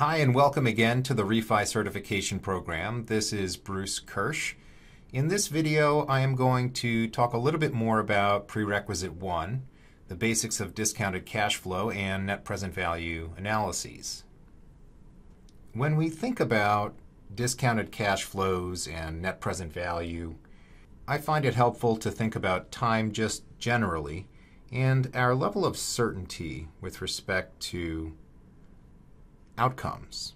Hi, and welcome again to the REFAI Certification Program. This is Bruce Kirsch. In this video, I am going to talk a little bit more about Prerequisite 1, the basics of discounted cash flow and net present value analyses. When we think about discounted cash flows and net present value, I find it helpful to think about time just generally and our level of certainty with respect to outcomes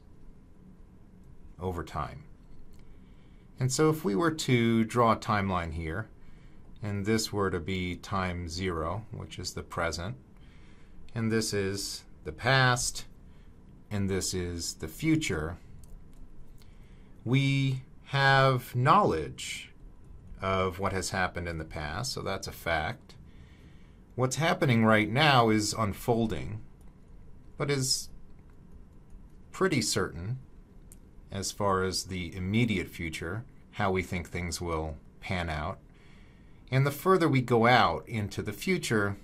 over time. And so if we were to draw a timeline here, and this were to be time zero, which is the present, and this is the past, and this is the future, we have knowledge of what has happened in the past, so that's a fact. What's happening right now is unfolding, but is pretty certain as far as the immediate future, how we think things will pan out. And the further we go out into the future,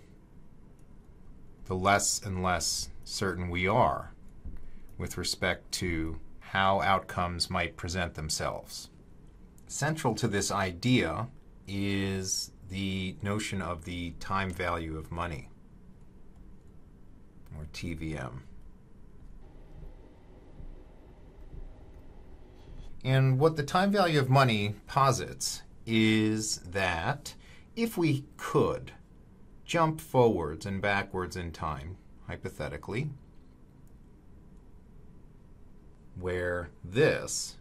the less and less certain we are with respect to how outcomes might present themselves. Central to this idea is the notion of the time value of money, or TVM. And what the time value of money posits is that if we could jump forwards and backwards in time, hypothetically, where this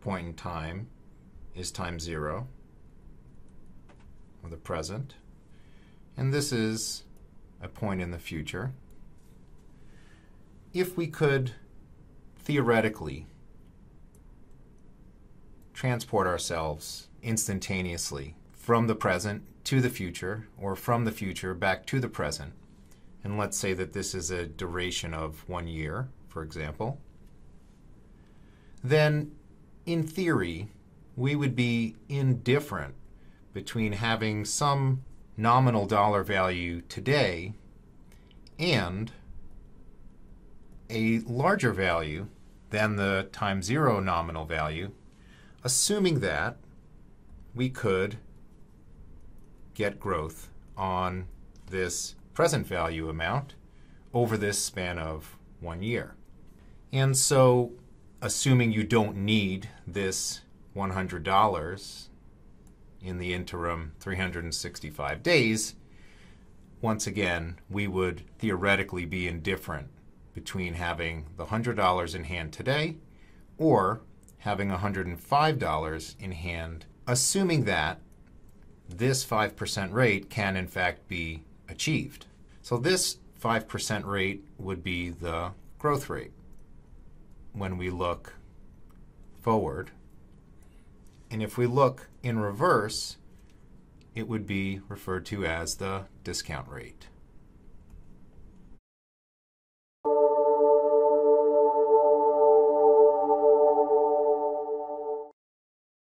point in time is time zero, or the present, and this is a point in the future. If we could theoretically transport ourselves instantaneously from the present to the future or from the future back to the present. And let's say that this is a duration of one year, for example. Then, in theory, we would be indifferent between having some nominal dollar value today and a larger value than the time zero nominal value assuming that we could get growth on this present value amount over this span of one year. And so, assuming you don't need this $100 in the interim 365 days, once again, we would theoretically be indifferent between having the $100 in hand today or having $105 in hand, assuming that this 5% rate can in fact be achieved. So this 5% rate would be the growth rate when we look forward. And if we look in reverse, it would be referred to as the discount rate.